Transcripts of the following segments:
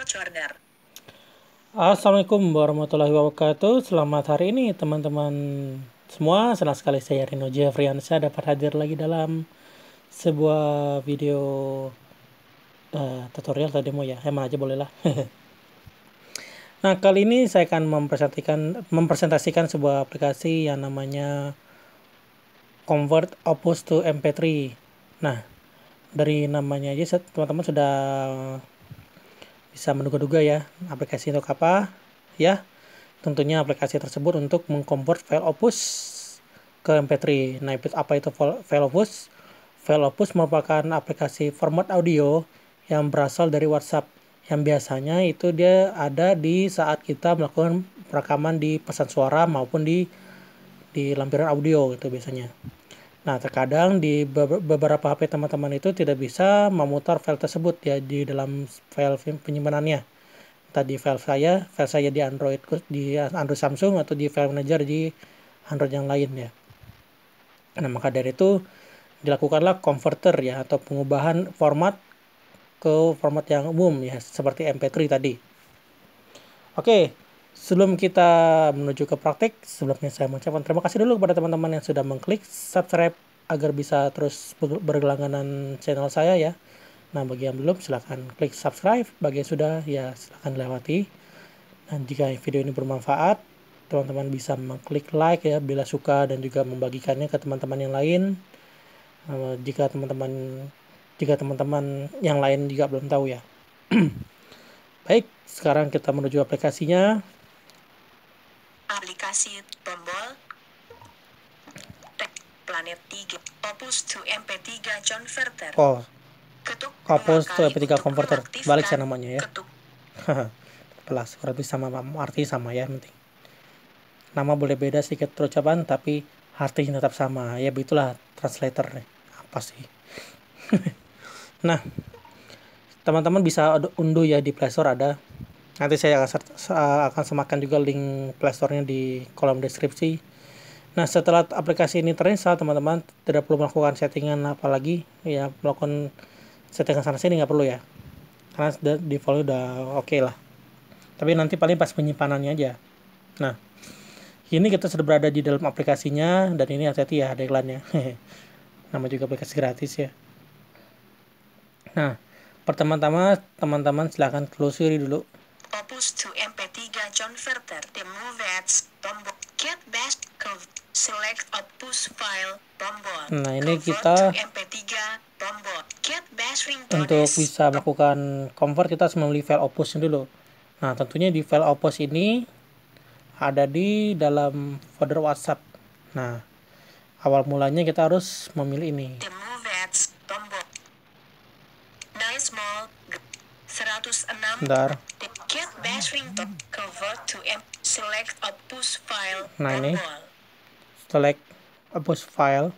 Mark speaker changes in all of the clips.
Speaker 1: Corner.
Speaker 2: Assalamualaikum warahmatullahi wabarakatuh. Selamat hari ini teman-teman semua. Senang sekali saya Rino Jeffriansyah dapat hadir lagi dalam sebuah video uh, tutorial atau demo ya. Emang aja boleh lah. nah kali ini saya akan mempresentasikan mempresentasikan sebuah aplikasi yang namanya Convert Opus to MP3. Nah dari namanya aja teman-teman sudah bisa menduga-duga ya aplikasi untuk apa? Ya tentunya aplikasi tersebut untuk mengkonvert file opus ke MP3 nah apa itu file opus? File opus merupakan aplikasi format audio yang berasal dari WhatsApp yang biasanya itu dia ada di saat kita melakukan rekaman di pesan suara maupun di di lampiran audio itu biasanya Nah, terkadang di beberapa HP teman-teman itu tidak bisa memutar file tersebut ya di dalam file penyimpanannya. Tadi file saya, file saya di Android di Android Samsung atau di file manager di Android yang lain ya. Nah, maka dari itu dilakukanlah converter ya atau pengubahan format ke format yang umum ya seperti MP3 tadi. Oke, Sebelum kita menuju ke praktik, sebelumnya saya mengucapkan terima kasih dulu kepada teman-teman yang sudah mengklik subscribe agar bisa terus berlangganan channel saya ya. Nah, bagi yang belum silahkan klik subscribe, bagi yang sudah ya silahkan lewati. Dan jika video ini bermanfaat, teman-teman bisa mengklik like ya bila suka dan juga membagikannya ke teman-teman yang lain. Nah, jika teman-teman jika teman-teman yang lain juga belum tahu ya. Baik, sekarang kita menuju aplikasinya
Speaker 1: aplikasi tombol planet 3 opus to mp3 converter
Speaker 2: oh ketuk opus to mp3 converter balik saya namanya ya. ketuk pelas kurang lebih sama arti sama ya penting. Nama boleh beda sedikit terucapan tapi artinya tetap sama. Ya begitulah translator nih. Apa sih? Nah teman-teman bisa unduh ya di playstore ada nanti saya akan, semakan juga link playstore-nya di kolom deskripsi. Nah setelah aplikasi ini terinstall teman-teman tidak perlu melakukan settingan apalagi. Ya melakukan settingan sana sini nggak perlu ya. Karena default udah oke okay lah. Tapi nanti paling pas penyimpanannya aja. Nah ini kita sudah berada di dalam aplikasinya dan ini hati-hati ya ada iklannya. Nama juga aplikasi gratis ya. Nah pertama-tama teman-teman silahkan telusuri dulu
Speaker 1: Opus to MP3 converter the MoveX tombol get best curve select Opus file tombol
Speaker 2: nah ini kita
Speaker 1: MP3 tombol get best
Speaker 2: untuk bisa melakukan convert kita harus memilih file Opus dulu. Nah tentunya di file Opus ini ada di dalam folder WhatsApp. Nah awal mulanya kita harus memilih ini.
Speaker 1: The MoveX tombol nice small 106
Speaker 2: Bentar.
Speaker 1: Get bashing to select opus file.
Speaker 2: Nah ini select opus file.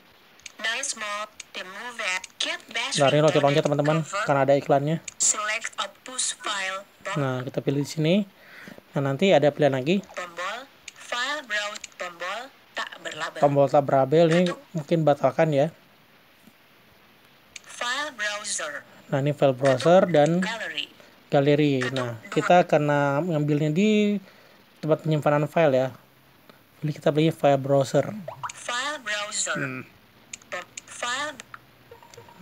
Speaker 1: Nice mode. The move Get
Speaker 2: Lari loncat-loncat teman-teman karena ada iklannya.
Speaker 1: Select opus file.
Speaker 2: Nah kita pilih di sini. Nah nanti ada pilihan lagi.
Speaker 1: Tombol file browse tombol tak berlabel.
Speaker 2: Tombol tak berlabel ini mungkin batalkan ya.
Speaker 1: File browser.
Speaker 2: Nah ini file browser dan
Speaker 1: gallery
Speaker 2: galeri. Nah, kita karena ngambilnya di tempat penyimpanan file ya. Jadi kita beli file browser.
Speaker 1: File browser. Hmm. File.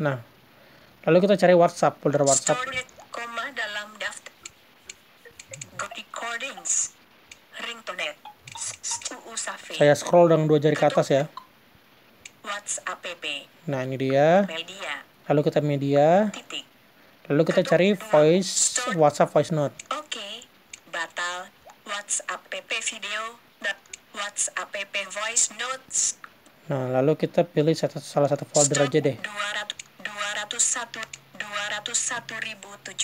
Speaker 2: Nah, lalu kita cari WhatsApp, folder WhatsApp.
Speaker 1: koma dalam daftar. Recordings. Ringtone.
Speaker 2: Saya scroll dengan dua jari ke atas ya.
Speaker 1: WhatsApp.
Speaker 2: Nah, ini dia.
Speaker 1: Media.
Speaker 2: Lalu kita media. Lalu kita cari voice WhatsApp voice note.
Speaker 1: Oke, okay. batal. WhatsApp PP video, WhatsApp PP voice notes.
Speaker 2: Nah, lalu kita pilih satu, salah satu folder
Speaker 1: Stop
Speaker 2: aja deh.
Speaker 1: 200, 201 201.700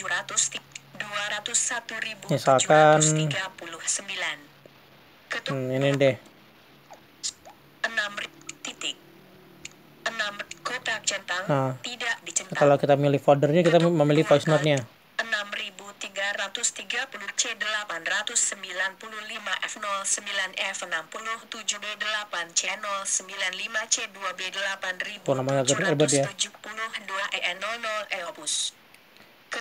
Speaker 1: 201.739.
Speaker 2: Misalkan hmm, ini deh.
Speaker 1: 6 titik kotak centang
Speaker 2: nah,
Speaker 1: tidak dicentang.
Speaker 2: Kalau kita milih foldernya, kita memilih voice note-nya.
Speaker 1: 6330 C 895 F09 F67 B8 C 095 C 2 B8
Speaker 2: ya.
Speaker 1: E 00 E opus.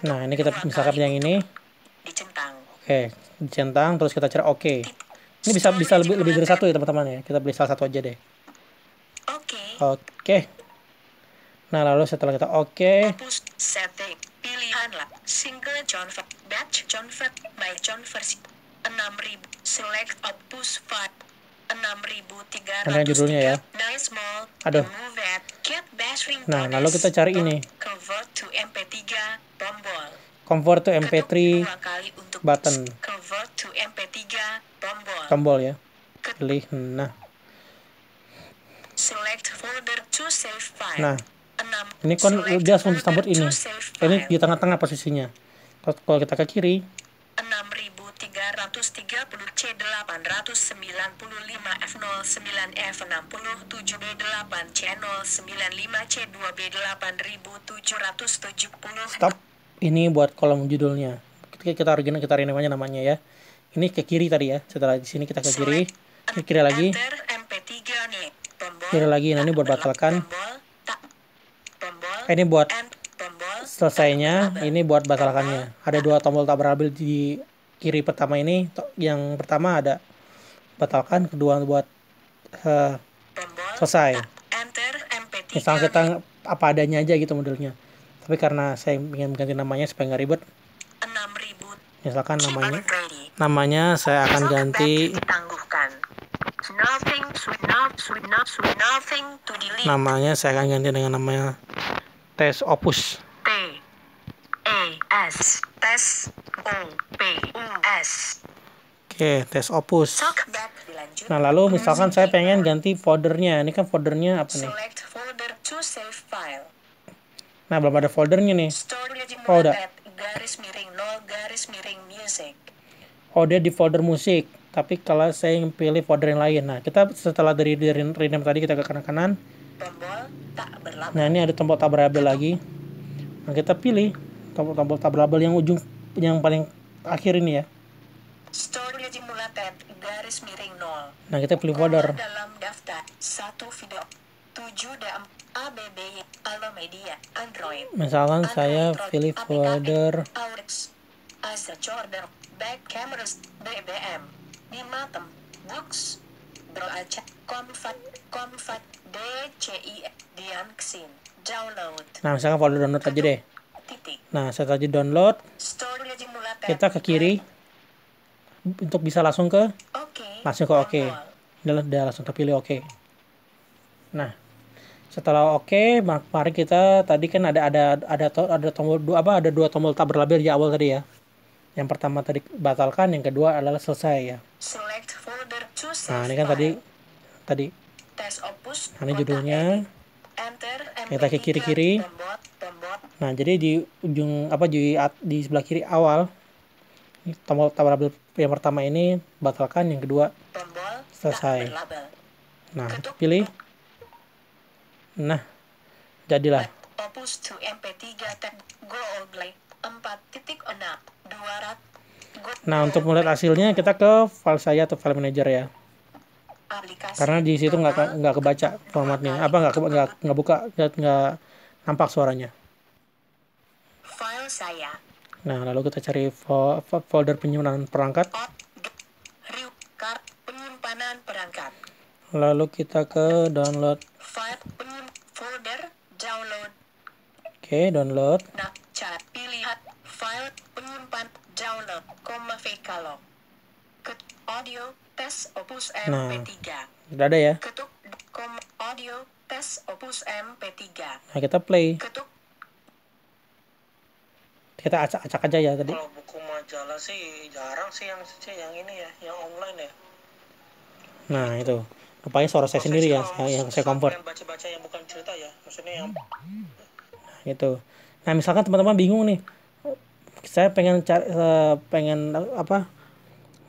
Speaker 2: Nah, ini kita misalkan yang ini. Oke, dicentang terus kita cari oke. Ini bisa bisa lebih lebih dari satu ya teman-teman ya. Kita beli salah satu aja deh.
Speaker 1: Oke.
Speaker 2: Oke. Nah, lalu setelah kita oke,
Speaker 1: Opus setting pilihan lah single John batch John by John versi 6000 select opus 5 6300
Speaker 2: Ada judulnya ya.
Speaker 1: nice
Speaker 2: Aduh.
Speaker 1: at
Speaker 2: Nah, lalu kita cari ini.
Speaker 1: convert to mp3 tombol
Speaker 2: convert to
Speaker 1: Ketuk
Speaker 2: MP3
Speaker 1: dua kali untuk
Speaker 2: button.
Speaker 1: convert to mp3 tombol
Speaker 2: tombol ya. Pilih. Nah,
Speaker 1: select folder to save file
Speaker 2: Nah,
Speaker 1: 6
Speaker 2: ini kan
Speaker 1: Select
Speaker 2: dia langsung disambut ini. Ini di tengah-tengah posisinya. Kalau kita ke kiri,
Speaker 1: 6330 C895 F09 F67 B8 C095 C2 B8770
Speaker 2: stop. Ini buat kolom judulnya. Kita kita original kita rename aja namanya ya. Ini ke kiri tadi ya. Setelah di sini kita ke kiri, ke kiri lagi,
Speaker 1: Enter MP3 nih. Tombol.
Speaker 2: Kiri lagi, nah ini buat batalkan.
Speaker 1: Tombol. Tak. Tombol.
Speaker 2: Eh, ini buat selesainya. Ini buat batalkannya. Ada dua tombol tab berlabel di kiri pertama ini. Yang pertama ada batalkan, kedua buat
Speaker 1: Tombol.
Speaker 2: selesai.
Speaker 1: tak. Enter MP3
Speaker 2: Misalnya kita apa adanya aja gitu modelnya. Tapi karena saya ingin ganti namanya supaya nggak ribet,
Speaker 1: 6000
Speaker 2: misalkan namanya namanya saya akan ganti namanya saya akan ganti dengan namanya tes opus.
Speaker 1: T A S tes O P U S.
Speaker 2: Oke, tes opus. Nah, lalu misalkan saya pengen ganti foldernya. Ini kan foldernya apa nih?
Speaker 1: Select folder to save file.
Speaker 2: Nah, belum ada foldernya nih. Oh, udah.
Speaker 1: mulai garis miring 0 garis miring music.
Speaker 2: Oh, dia di folder musik. Tapi kalau saya pilih folder yang lain. Nah, kita setelah dari, dari rename tadi kita ke kanan-kanan.
Speaker 1: Tak berlabel.
Speaker 2: Nah, ini ada tombol tab label lagi. Nah, kita pilih tombol-tombol tab label yang ujung yang paling akhir ini ya.
Speaker 1: Storage mulai garis miring 0.
Speaker 2: Nah, kita pilih folder.
Speaker 1: dalam daftar satu video 7 DM ABB Allo Media Android
Speaker 2: Misalkan saya pilih folder
Speaker 1: Aux Asa Jordan Back Cameras BBM Nimatem Books Beraca Comfort Comfort DCI Dianxin Download
Speaker 2: Nah, misalkan folder download aja deh.
Speaker 1: Titik
Speaker 2: Nah, setelah di download, kita ke kiri untuk bisa langsung ke
Speaker 1: Oke
Speaker 2: langsung ke oke.
Speaker 1: tombol.
Speaker 2: Udah, udah langsung terpilih oke. Nah, setelah oke, mak- mari kita tadi kan ada ada ada to- ada tombol dua apa ada dua tombol tab berlabel di awal tadi ya. Yang pertama tadi batalkan, yang kedua adalah selesai ya.
Speaker 1: Select folder save
Speaker 2: Nah, ini kan tadi
Speaker 1: file.
Speaker 2: tadi
Speaker 1: Tes opus
Speaker 2: ini judulnya.
Speaker 1: Enter
Speaker 2: Kita ke
Speaker 1: MP3,
Speaker 2: kiri-kiri. Nah, jadi di ujung apa di di sebelah kiri awal ini tombol tab berlabel yang pertama ini batalkan, yang kedua Selesai. nah pilih. Nah, jadilah.
Speaker 1: Opus to MP3 tab Go Play 4.6 200 Go
Speaker 2: Nah, untuk melihat hasilnya kita ke file saya atau file manager ya.
Speaker 1: Aplikasi
Speaker 2: Karena di situ nggak nggak kebaca formatnya. Apa nggak nggak nggak buka nggak nampak suaranya.
Speaker 1: file saya
Speaker 2: Nah, lalu kita cari fo- fo- folder penyimpanan perangkat.
Speaker 1: Penyimpanan perangkat
Speaker 2: Lalu kita ke download.
Speaker 1: file penyim folder download
Speaker 2: Oke, download.
Speaker 1: nah cara pilihan file penyimpan download koma audio tes opus
Speaker 2: Nah.
Speaker 1: mp3
Speaker 2: Sudah ada ya.
Speaker 1: ketuk kom audio tes opus mp3
Speaker 2: Nah, kita play.
Speaker 1: ketuk
Speaker 2: Kita acak-acak aja ya tadi.
Speaker 3: Kalau buku majalah sih jarang sih yang sih yang ini ya, yang online ya.
Speaker 2: Nah, itu. Rupanya suara saya sendiri ya, yang, yang saya convert.
Speaker 3: baca-baca yang bukan cerita ya, maksudnya yang
Speaker 2: gitu. Nah, misalkan teman-teman bingung nih, saya pengen cari, eh, pengen apa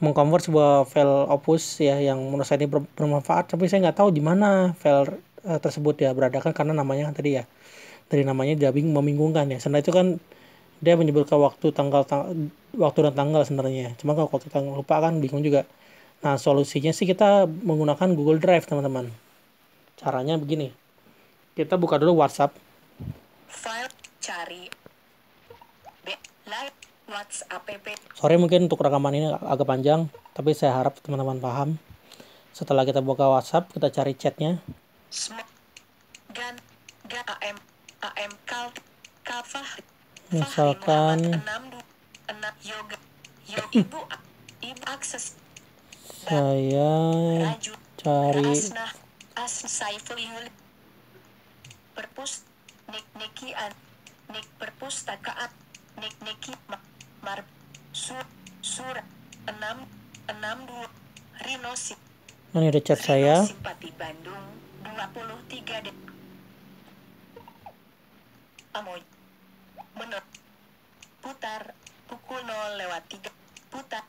Speaker 2: mengkonvert sebuah file opus ya yang menurut saya ini ber- bermanfaat, tapi saya nggak tahu di mana file eh, tersebut ya berada kan karena namanya kan tadi ya dari namanya dia bing membingungkan ya. Sebenarnya itu kan dia menyebutkan waktu tanggal tang- waktu dan tanggal sebenarnya. Cuma kalau kita lupa kan bingung juga. Nah, solusinya sih kita menggunakan Google Drive, teman-teman. Caranya begini. Kita buka dulu WhatsApp.
Speaker 1: file cari B live WhatsApp app
Speaker 2: Sorry mungkin untuk rekaman ini ag- agak panjang, tapi saya harap teman-teman paham. Setelah kita buka WhatsApp, kita cari chatnya. Misalkan- Saya cari
Speaker 1: Perpustakaan Mar Sur Sur enam enam dua Rinosi
Speaker 2: ini ada chat saya.
Speaker 1: Simpati Bandung 23 de Amoy Menur Putar Pukul 0 lewat 3 Putar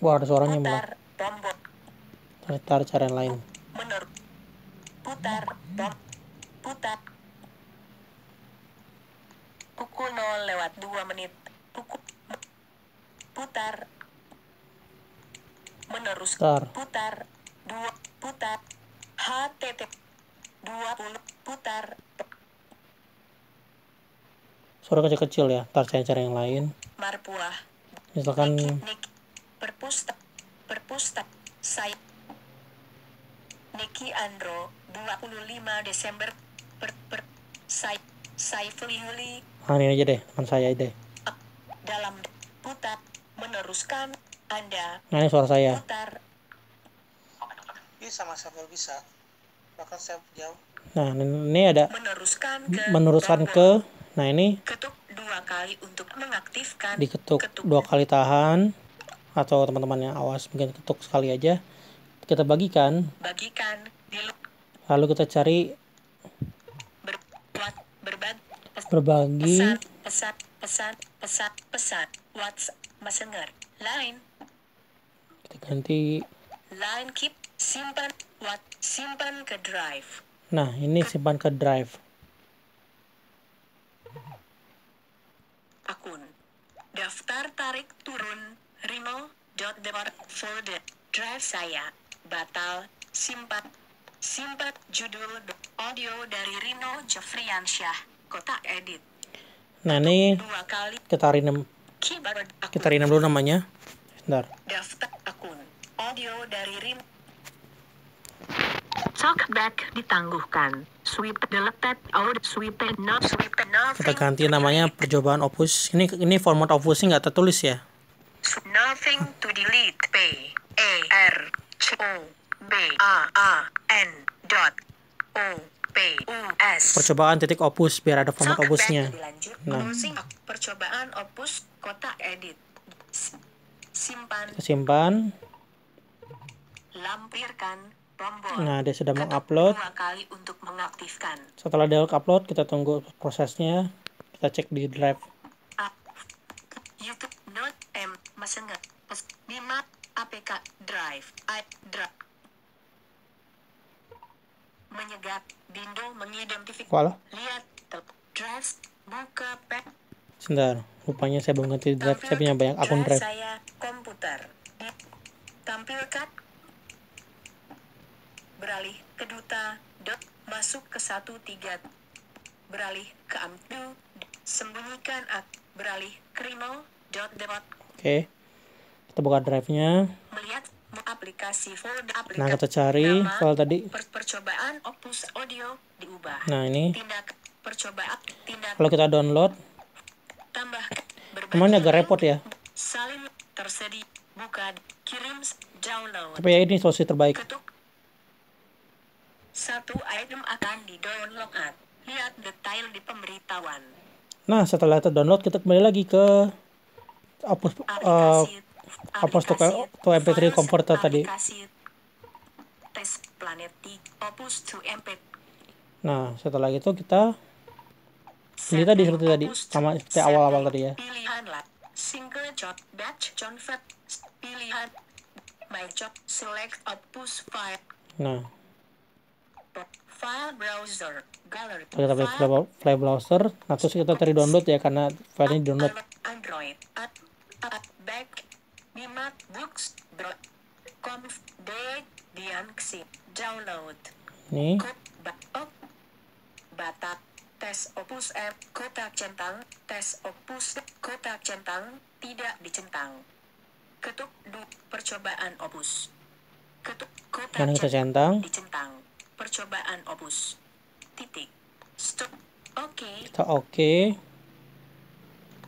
Speaker 2: Wah, ada suaranya.
Speaker 1: Putar Tombol
Speaker 2: cari cara yang lain.
Speaker 1: Menur Putar Tom Putar Pukul 0 lewat 2 menit. Pukul Putar. Meneruskan putar. Dua. Putar. HTT 20 putar.
Speaker 2: Suara kecil-kecil ya. Ntar saya cari yang lain.
Speaker 1: Marpuah.
Speaker 2: Misalkan
Speaker 1: Niki, Niki perpusta perpusta. Saya. Niki Andro 25 Desember per, per saya Saiful Yuli
Speaker 2: ah, ini aja deh, teman saya deh.
Speaker 1: dalam putar meneruskan Anda.
Speaker 2: Nah, ini suara saya.
Speaker 1: putar.
Speaker 3: Bisa mas bisa? Bahkan saya jauh.
Speaker 2: Nah, ini ada
Speaker 1: meneruskan ke
Speaker 2: meneruskan ke. Nah, ini
Speaker 1: ketuk dua kali untuk mengaktifkan.
Speaker 2: diketuk
Speaker 1: ketuk
Speaker 2: dua kali tahan. Atau teman-teman yang awas mungkin ketuk sekali aja. Kita bagikan,
Speaker 1: bagikan.
Speaker 2: Lalu kita cari
Speaker 1: berbagi
Speaker 2: berbagi.
Speaker 1: pesan pesan pesan pesan pesan. WhatsApp Messenger. Line
Speaker 2: Kita ganti.
Speaker 1: Line keep simpan. What simpan ke drive.
Speaker 2: Nah, ini simpan ke drive.
Speaker 1: akun. Daftar tarik turun. Rino dot depart folder. Drive saya. Batal. Simpan. Simpan judul audio dari Rino Jeffriansyah kotak edit
Speaker 2: Nah, ini
Speaker 1: dua kali
Speaker 2: kita renam
Speaker 1: keyboard akun
Speaker 2: kita renam dulu namanya. Bentar.
Speaker 1: daftar akun audio dari Rino Talkback ditangguhkan. Sweep deleted out sweep not sweep nothing.
Speaker 2: Kita ganti namanya percobaan opus. Ini ini format opusnya nggak tertulis ya.
Speaker 1: Nothing to delete. P A R C O B A A N dot O.
Speaker 2: Percobaan titik opus biar ada format opusnya. Nah.
Speaker 1: Percobaan opus kotak edit. Simpan.
Speaker 2: Kita simpan.
Speaker 1: Lampirkan tombol.
Speaker 2: Nah, dia sudah mengupload.
Speaker 1: Kali untuk mengaktifkan.
Speaker 2: Setelah dia upload, kita tunggu prosesnya. Kita cek di drive.
Speaker 1: A YouTube Note M Messenger Pes- Bima APK Drive I Drive Menyegat Bindo mengidentifikasi
Speaker 2: Walah,
Speaker 1: Lihat Drive Buka pet
Speaker 2: sebentar. Rupanya saya belum ganti drive. Saya punya banyak akun drive.
Speaker 1: saya komputer Tampilkan Beralih ke duta dot Masuk ke satu tiga Beralih ke Amdu Sembunyikan ak Beralih ke Rino dot dot
Speaker 2: Oke. Kita buka drive-nya.
Speaker 1: melihat aplikasi folder aplikasi
Speaker 2: Nah, kita cari
Speaker 1: nama,
Speaker 2: file tadi.
Speaker 1: per- percobaan opus audio diubah
Speaker 2: Nah, ini
Speaker 1: tindak percobaan tindak
Speaker 2: kalau kita download,
Speaker 1: tambah
Speaker 2: Cuman agak repot ya.
Speaker 1: salin tersedia buka kirim download
Speaker 2: tapi ya ini solusi terbaik.
Speaker 1: ketuk satu item akan di download lihat detail di pemberitahuan
Speaker 2: Nah, setelah itu download, kita kembali lagi ke opus eh, to-
Speaker 1: aplikasi
Speaker 2: to MP3
Speaker 1: files,
Speaker 2: converter tadi.
Speaker 1: aplikasi tes planet di opus to mp
Speaker 2: Nah, setelah itu kita ini tadi seperti tadi sama seperti awal-awal tadi ya.
Speaker 1: Pilihan lah. Single job batch convert pilihan my job select opus file
Speaker 2: Nah,
Speaker 1: file browser gallery
Speaker 2: kita pilih
Speaker 1: file
Speaker 2: file, file browser. Nah, terus kita cari download ya karena filenya di download.
Speaker 1: Android back Bimat books bro conf dianksi download.
Speaker 2: Ini?
Speaker 1: Ba oh, batak. Tes opus R kotak centang. Tes opus kotak centang. Tidak dicentang. Ketuk du percobaan opus. Ketuk kotak
Speaker 2: Yang kita
Speaker 1: centang
Speaker 2: centang.
Speaker 1: dicentang. Percobaan opus. Titik. Stop. Oke
Speaker 2: Kita oke.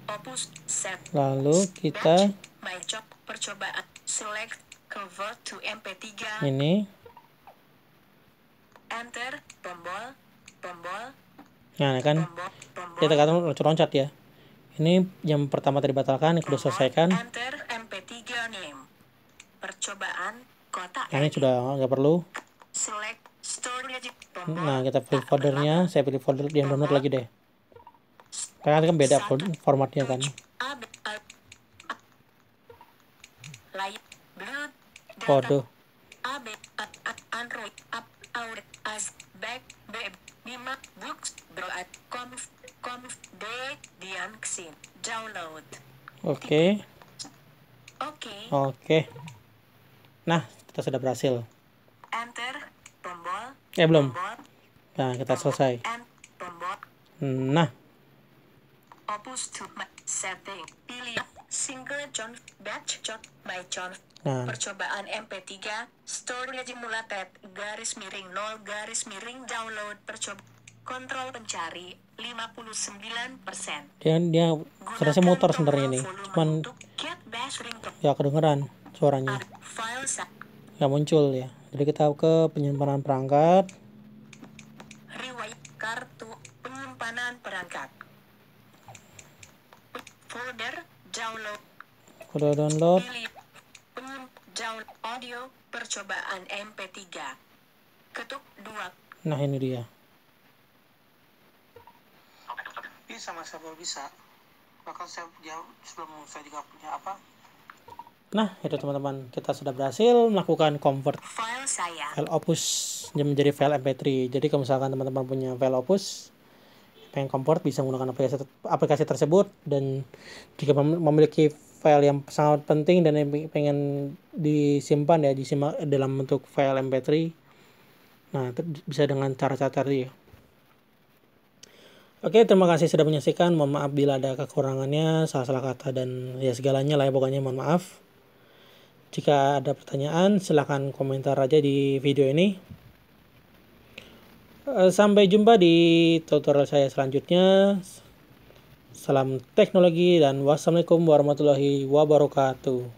Speaker 1: opus set
Speaker 2: Lalu kita
Speaker 1: my job percobaan select convert to mp3
Speaker 2: ini
Speaker 1: enter tombol tombol
Speaker 2: Nah, ini kan
Speaker 1: tombol tombol
Speaker 2: katakan loncat-loncat ya. Ini yang pertama tadi batalkan, yang kedua selesaikan.
Speaker 1: enter mp3 name percobaan kotak
Speaker 2: Yang ini sudah nggak perlu.
Speaker 1: select storage tombol
Speaker 2: Nah, kita pilih foldernya. Saya pilih folder yang download lagi deh. Karena kan beda formatnya kan.
Speaker 1: A, B, A, A. Light, blue, data,
Speaker 2: Waduh.
Speaker 1: A, B, A, A, Android, up, out, as, back, B, Bima, books, broad, conf, conf, D, dianxin, download.
Speaker 2: Oke.
Speaker 1: Oke,
Speaker 2: Oke. Nah, kita sudah berhasil.
Speaker 1: enter, tombol,
Speaker 2: Eh, belum. Nah, kita selesai. Nah,
Speaker 1: opus to setting, pilih, single John, batch John, my John,
Speaker 2: nah,
Speaker 1: Percobaan MP3, storage mulatet, garis miring 0, garis miring download, percoba, kontrol pencari, 59%.
Speaker 2: dia dia kerasnya motor sebenarnya ini. Cuman ya kedengeran suaranya. Nggak muncul ya. Jadi kita ke penyimpanan perangkat.
Speaker 1: riwayat kartu, penyimpanan perangkat. Folder, download,
Speaker 2: Udah download.
Speaker 1: pilih, audio, percobaan MP3. Ketuk 2,
Speaker 2: Nah, ini dia.
Speaker 3: Bisa mas Abel bisa. Bahkan saya jauh sebelum saya juga punya apa?
Speaker 2: Nah, itu teman-teman, kita sudah berhasil melakukan convert
Speaker 1: file saya.
Speaker 2: file Opus menjadi file MP3. Jadi kalau misalkan teman-teman punya file Opus pengen convert bisa menggunakan aplikasi, aplikasi tersebut dan jika mem- memiliki file yang sangat penting dan yang pengen disimpan ya disimak dalam bentuk file MP3 nah bisa dengan cara-cara tadi ya. Oke, terima kasih sudah menyaksikan. Mohon maaf bila ada kekurangannya, salah-salah kata dan ya segalanya lah ya pokoknya mohon maaf. Jika ada pertanyaan, silahkan komentar aja di video ini. Eh, Sampai jumpa di tutorial saya selanjutnya. Salam teknologi dan wassalamualaikum warahmatullahi wabarakatuh.